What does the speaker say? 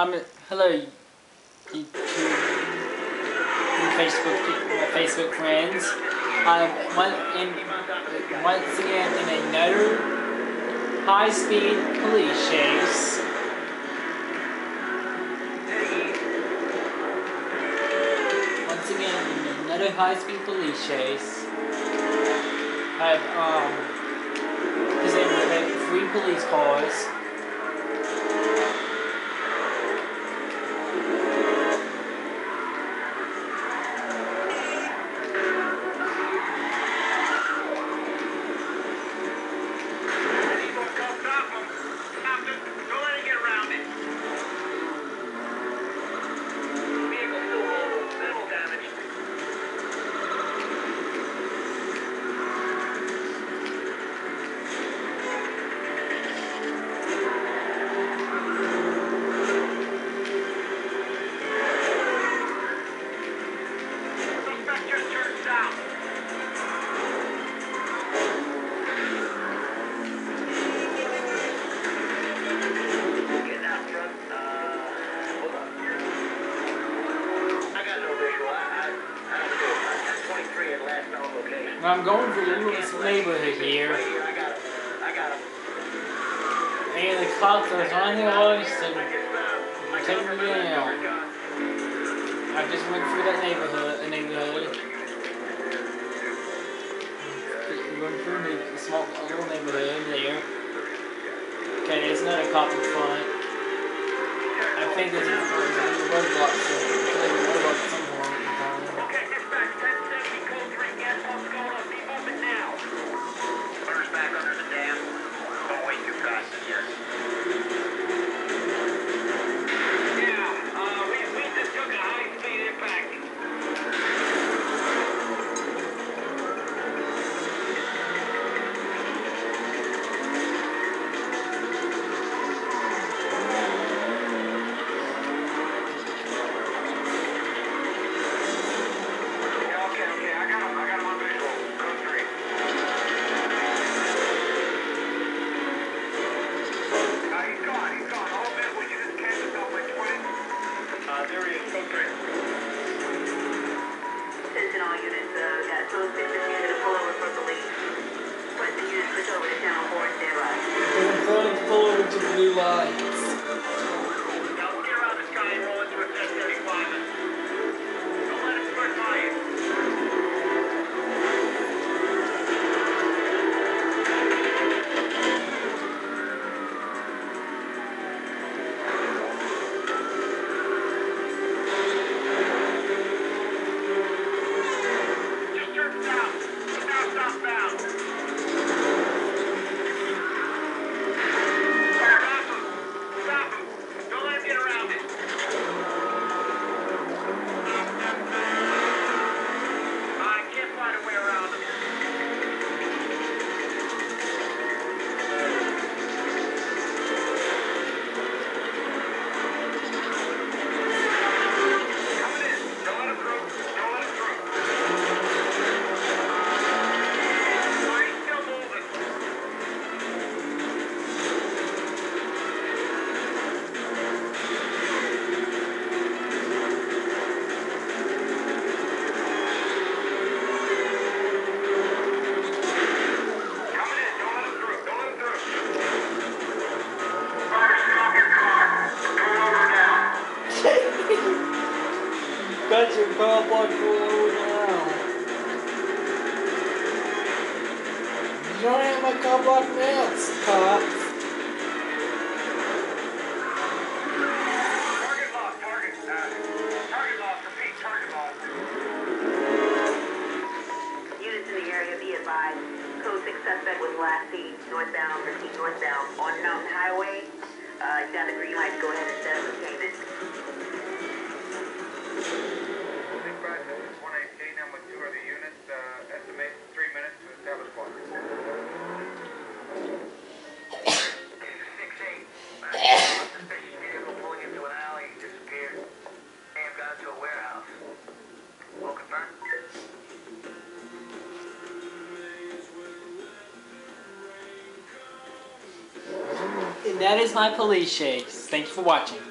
Um, hello, YouTube, Facebook, Facebook friends. I'm once again in another high-speed police chase. Once again in another high-speed police chase. I've um disabled three police cars. I'm going through Lewis neighborhood here. And the cops are on the us and taking me down. I just went through that neighborhood, the neighborhood. Going through the small little neighborhood there. Okay, there's another cop in front. I think a, there's a roadblock, everyone. Over now. You don't my now. Target lost. Target. Uh, target lost. Repeat. Target lost. Units in the area be advised. Code six suspect was last seen northbound, repeat northbound on Mountain Highway. Uh, the green light go ahead and set up containment. That is my police chase. Thank you for watching.